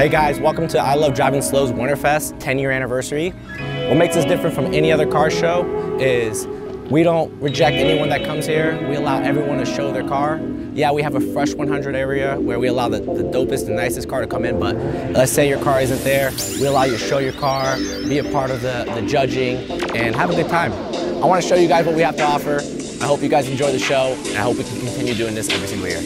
Hey guys, welcome to I Love Driving Slow's Winterfest 10 year anniversary. What makes us different from any other car show is we don't reject anyone that comes here. We allow everyone to show their car. Yeah, we have a fresh 100 area where we allow the, the dopest and nicest car to come in, but let's say your car isn't there, we allow you to show your car, be a part of the, the judging, and have a good time. I want to show you guys what we have to offer. I hope you guys enjoy the show, and I hope we can continue doing this every single year.